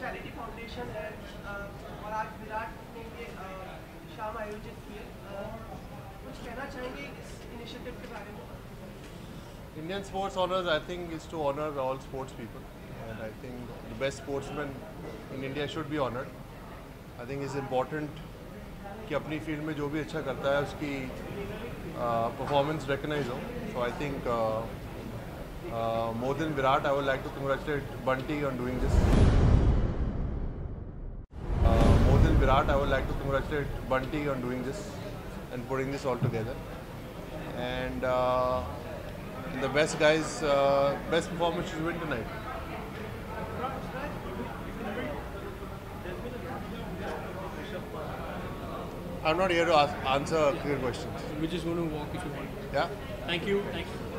Charity foundation है और आज विराट ने ये शाम आयोजित की है अ, कुछ कहना चाहेंगे इस इनिशिएटिव के बारे में Indian sports honors, I think, is to honor all sports people. And I think the best sportsman in India should be honored. I think it's important कि अपनी फ़ील्ड में जो भी अच्छा करता है उसकी परफॉर्मेंस रिकग्नाइज हो so I think Uh, more than Virat, I would like to congratulate Bunty on doing this. Uh, more than Virat, I would like to congratulate Bunty on doing this and putting this all together. And uh, the best guys, uh, best performance should win tonight. I'm not here to ask, answer clear questions. We're just going to walk if you want. Yeah. Thank you. Thank you.